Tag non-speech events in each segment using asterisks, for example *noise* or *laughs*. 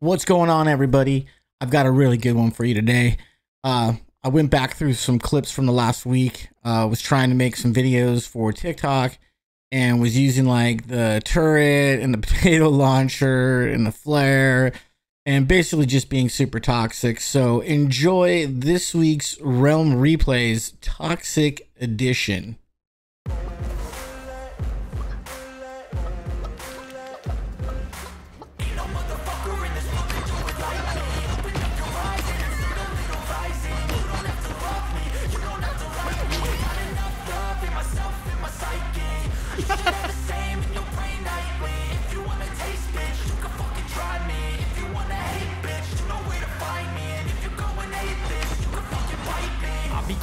What's going on, everybody? I've got a really good one for you today. Uh, I went back through some clips from the last week. Uh, was trying to make some videos for TikTok and was using like the turret and the *laughs* potato launcher and the flare and basically just being super toxic. So enjoy this week's Realm Replays Toxic Edition.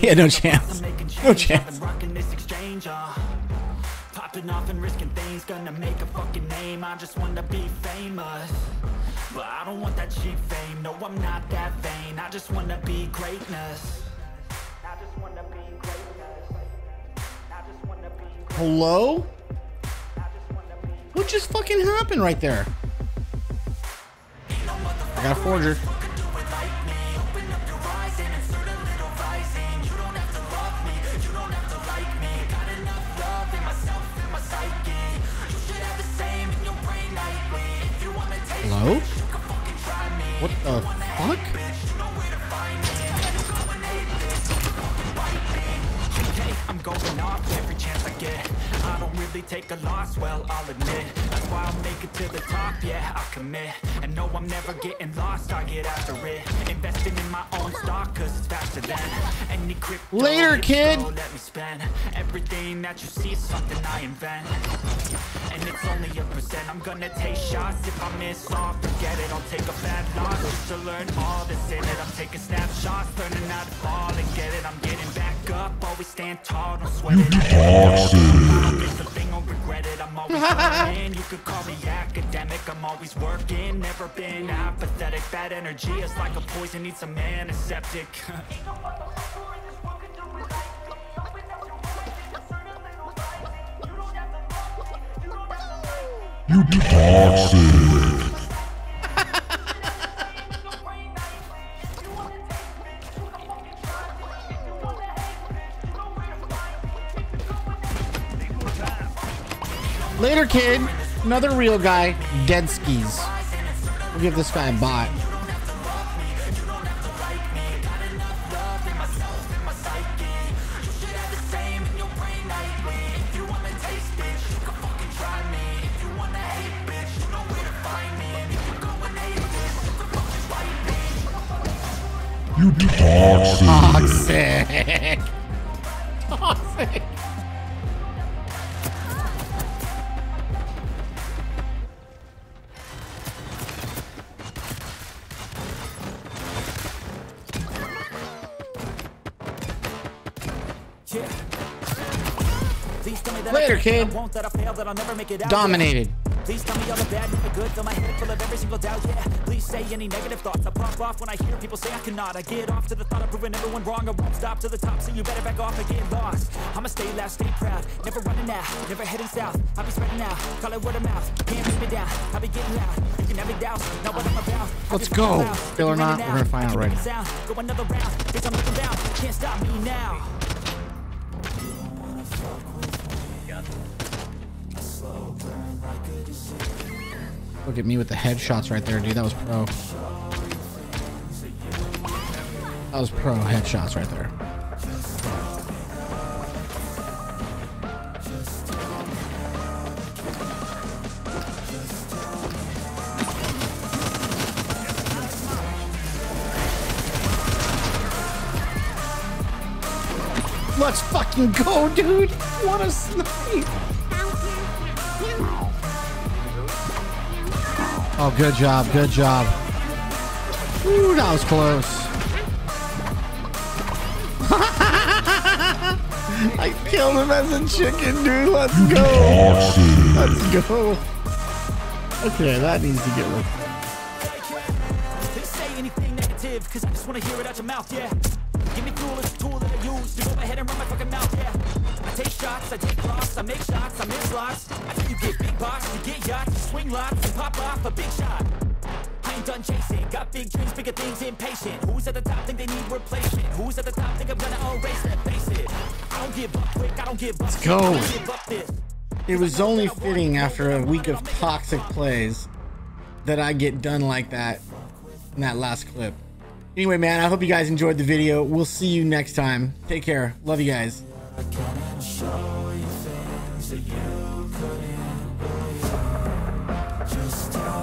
Had no chance. No chance. Popping off and risking things, gonna make a fucking name. I just wanna be famous. But I don't want that cheap fame. No, I'm not that vain. I just wanna be greatness. Hello? What just fucking happened right there? I got a forger. What the fuck? I'm going off every chance I get. I don't really take a loss, well, I'll admit. That's why to the top, yeah, I'll commit. And no, I'm never getting lost, I get after it. Investing in my own stock, cause it's faster than any crypto. Later, kid. go, Let me spend everything that you see is something I invent. And it's only a percent. I'm gonna take shots if I miss off. Forget it, I'll take a bad loss just to learn all that's in it. I'm taking snapshots, learning how to fall and get it. I'm getting back up, always stand tall, don't sweat it. It's the I'll regret it. I'm always *laughs* learning. You could call me academic. I'm always working, never been apathetic. Bad energy is like a poison, needs some antiseptic. You toxic. Later, kid. Another real guy. Dead skis. We'll give this guy a bot. You toxic. Toxic. *laughs* Toxic. It out. Dominated. Please tell me all the bad, not the good. Fill my head full of every single doubt. Yeah. Please say any negative thoughts. I pop off when I hear people say I cannot. I get off to the thought of proving everyone wrong. I won't stop to the top, so you better back off and get lost. I'ma stay loud, stay proud. Never running out, never heading south. I'll be spreading out, call it word of mouth. Can't beat me down, I'll be getting loud. You can never doubt, know what I'm about. Let's go. Still or not, we're gonna find out right sound. Go another round, bitch, I'm looking down. Can't stop me now. Look at me with the headshots right there, dude. That was pro. That was pro headshots right there. Let's fucking go, dude. What a snipe. Oh, good job. Good job. Ooh, that was close. *laughs* I killed him as a chicken, dude. Let's go. Let's go. Okay, that needs to get rid. They say anything negative, cause I just wanna hear it out your mouth, yeah. Give me fuel as a tool that I use to go ahead and run my fucking mouth, yeah. I take shots, I take loss, I make shots, I miss lots. After you get big box, you get yachts, you swing lots, and pop off a big shot. I ain't done chasing, got big dreams, bigger things, impatient. Who's at the top think they need replacement? Who's at the top think I'm gonna erase that? Face it. I don't give up quick, I don't give up. Let's go. I don't give up this. It was only fitting after a week of toxic plays that I get done like that in that last clip. Anyway, man, I hope you guys enjoyed the video. We'll see you next time. Take care. Love you guys. Just tell